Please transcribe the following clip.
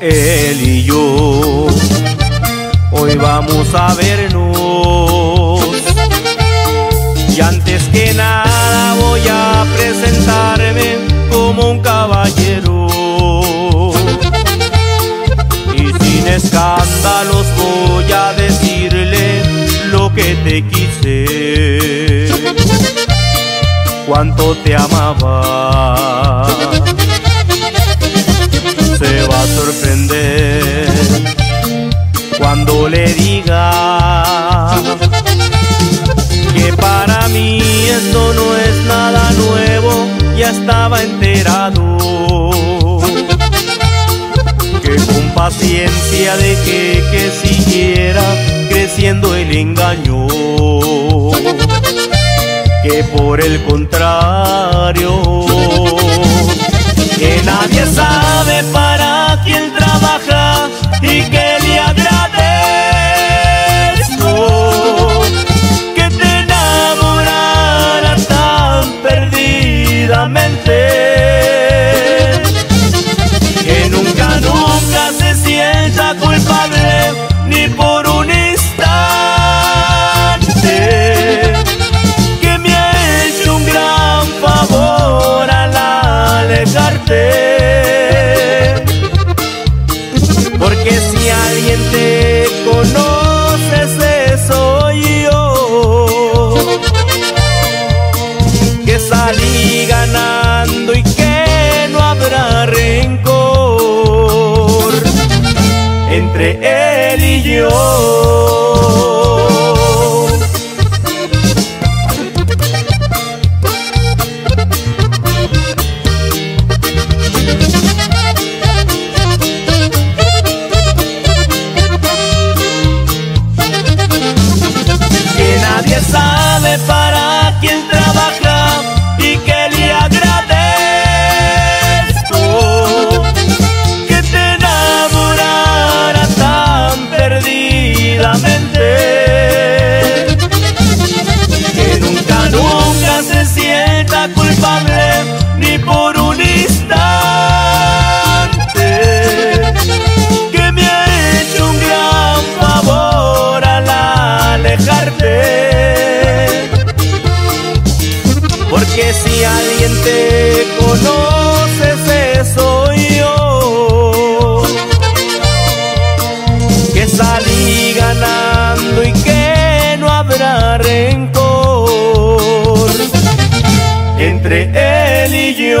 Él y yo hoy vamos a vernos. Y antes que nada voy a presentarme que te quise cuánto te amaba se va a sorprender cuando le diga que para mí esto no es nada nuevo, ya estaba enterado. Que con paciencia dejé que siguiera creciendo el engaño. Que por el contrario que nadie sabe si alguien te conoce ese soy yo. Que salí ganando y que no habrá rencor entre él y yo perdidamente él y yo.